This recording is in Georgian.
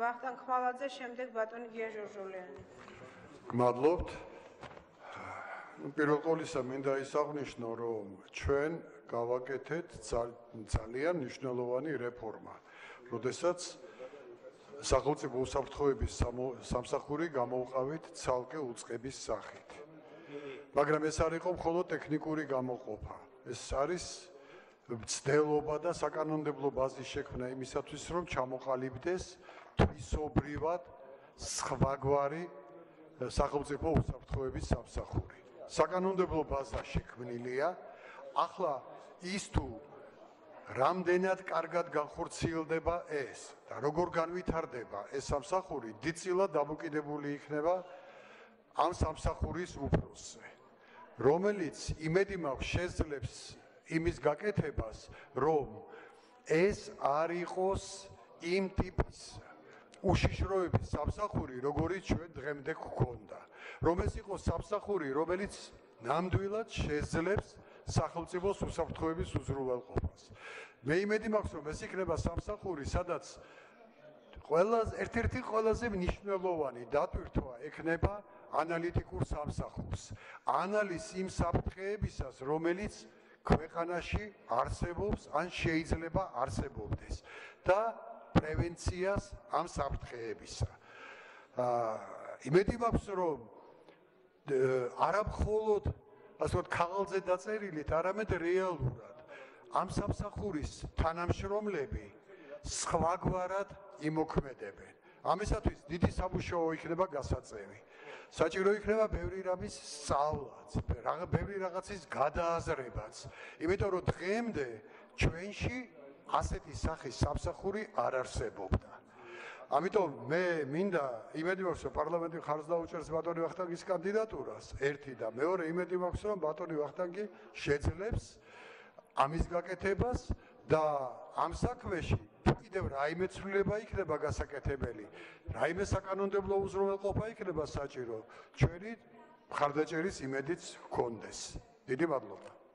ვახტანგ ხმალაძე, შემდეგ ბატონი გია ჟორჟოლიანი. გმადლობთ. ნუ პირველ ყოვლისა მინდა ისაღვნიშნო, რომ ჩვენ გავაკეთეთ ძალ- ძალიან მნიშვნელოვანი რეფორმა. როდესაც სახელმწიფო უსაფრთხოების სამსახური გამოვყავით ცალკე უწყების სახით. მაგრამ ეს არ იყო მხოლოდ ტექნიკური გამოყოფა. ეს არის ცდელობა და საკანონმდებლო ბაზის შექმნა იმისათვის, რომ ჩამოყალიბდეს თვისობრივად სხვაგვარი სახელმწიფო უსაფრთხოების სამსახური. საკანონმდებლო ბაზა შექმნილია. ახლა ის თუ რამდენად კარგად განხორციელდება ეს და როგორ განვითარდება ეს სამსახური, დიდწილად დამოკიდებული იქნება ამ სამსახურის უფროსზე, რომელიც იმედი მაქვს შეძლებს იმის გაკეთებას, რომ ეს არ იყოს იმ ტიპის უშიშროების სამსახური, როგორიც ჩვენ დღემდე გვქონდა. რომ ეს იყოს სამსახური, რომელიც ნამდვილად შეძლებს სახელმწიფოს უსაფრთხოების უზრუნველყოფას. მე იმედი მაქვს, რომ ეს იქნება სამსახური, სადაც ყველაზე ერთ-ერთი ყველაზე მნიშვნელოვანი დატვირთვა ექნება ანალიტიკურ სამსახურს. ანალიზ იმ საფრთხეებისას, რომელიც ქვეყანაში არსებობს ან შეიძლება არსებობდეს და პრევენციას ამ საფრთხეებისა. აა იმედი მაქვს, რომ არა მხოლოდ ასე ვთქვათ, ქაღალდზე დაწერილით, არამედ რეალურად ამ სამსახურის თანამშრომლები სხვაგვარად იმოქმედებენ. ამისათვის დიდი სამუშაო იქნება გასაწევი. საჭირო იქნება ბევრი რამის სწავლაც, რაღა ბევრი რაღაცის გადააზრებაც. იმიტომ რომ დღემდე ჩვენში ასეთი სახის სამსახური არ არსებობდა. ამიტომ მე მინდა იმედი მაქვს რომ პარლამენტი ხარს დაუჭერს ბატონი ვახტანგის კანდიდატურას ერთი და მეორე იმედი მაქვს რომ ბატონი ვახტანგი შეძლებს ამის გაკეთებას და ამ საქმეში კიდევ რაიმე ცვლილება იქნება გასაკეთებელი. რაიმე საკანონმდებლო უზრუნველყოფა იქნება საჭირო. ჩვენი მხარდაჭერის იმედიც გქონდეს დიდი მადლობა